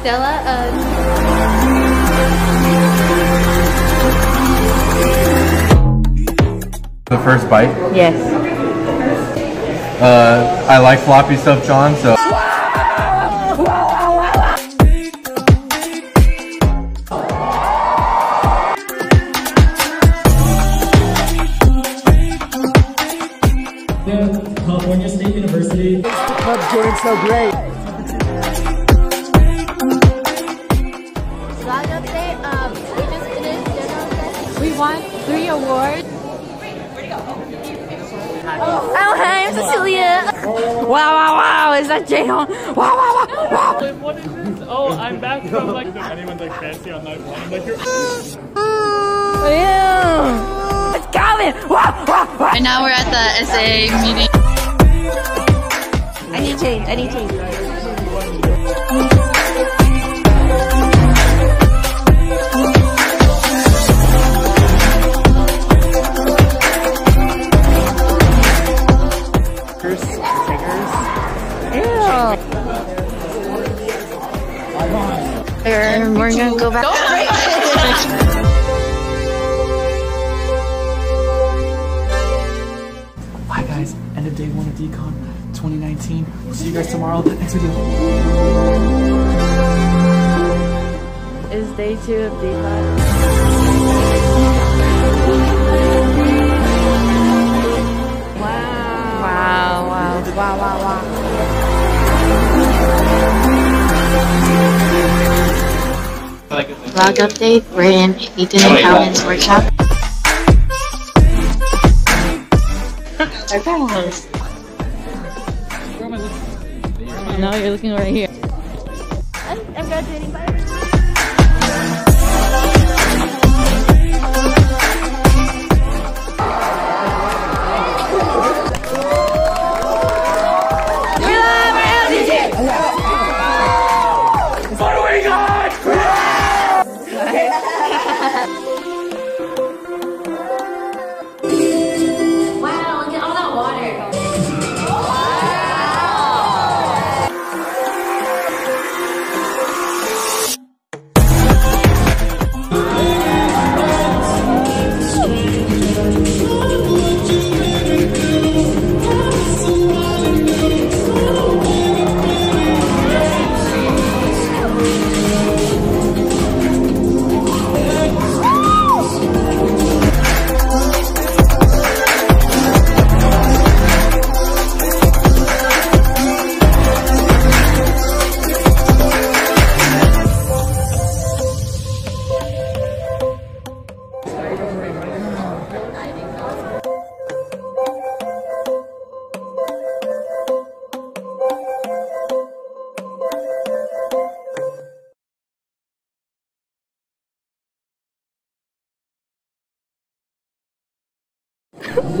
Stella, uh, The first bite. yes. Uh, I like floppy stuff, John. So Vlog update, um, we just finished dinner update. We won three awards. Oh, hi, I'm Cecilia. Wow, wow, wow, is that Jaehyun? Wow, wow, wow, wow. What is this? Oh, I'm back from like if anyone's like fancy on night one. Like you're Yeah. It's coming! Wow, wow, wow. And now we're at the SA meeting. I need change, I need change. And we're gonna go back. day one of DCON 2019. We'll see you guys tomorrow. Next video. Is day two of DCON. Wow. Wow, wow, wow, wow, wow. Vlog update. We're in Ethan and oh, Calvin's workshop. No, you're looking right here. I'm, I'm graduating. Bye.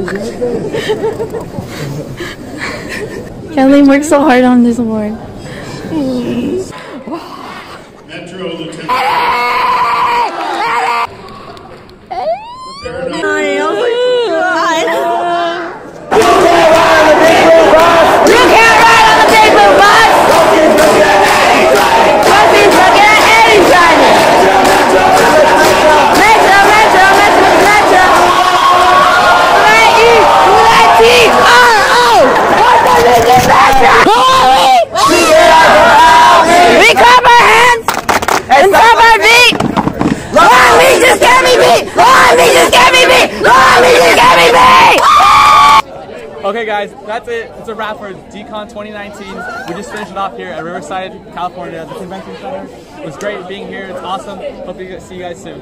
Kathleen worked so hard on this award. We Okay guys, that's it. It's a wrap for DCON 2019. We just finished it off here at Riverside, California, at the convention center. It was great being here. It's awesome. Hope to see you guys soon.